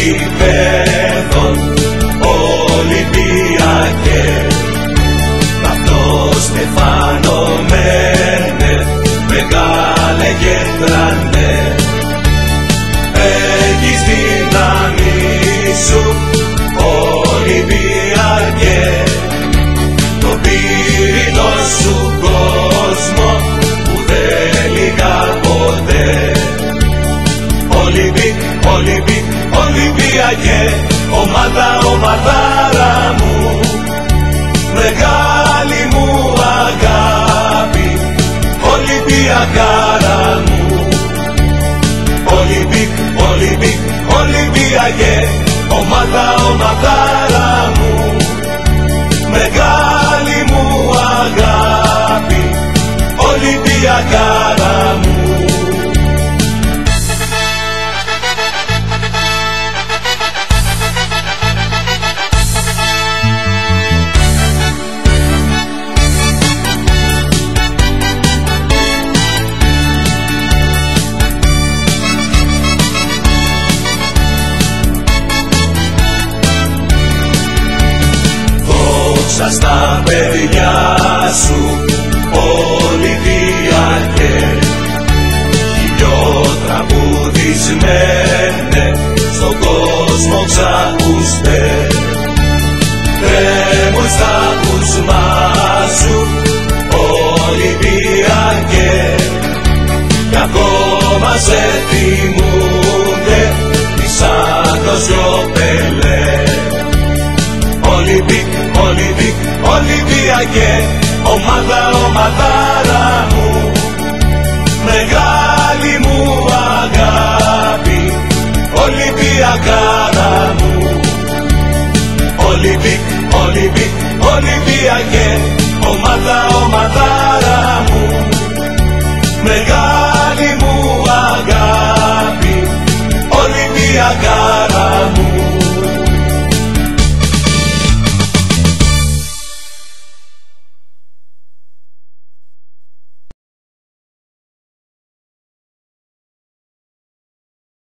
keep it. Ομάδα ομαδάρα μου. Μεγάλη μου αγάπη Ολυμπιακάρα μου. Ολυμπικ, Ολυμπικ, Ολυμπιακέ Ομάδα ομαδάρα Δόξα στα παιδιά σου Ολυμπιακέ Χιλιό τραγουδισμένε Στον κόσμο ξακούστε Τρέμουν στα κουσμά σου Ολυμπιακέ Κι ακόμα σε θυμούνται Τις Άντος και ο Πελέ Ολυμπικ, Ολυμπικ, Ολυμπιακέ Ομάδα, ομαδάρα μου. Μεγάλη μου αγάπη Ολυμπιακάρα μου. Ολυμπικ, Ολυμπικ, Ολυμπιακέ Ομάδα, ομαδάρα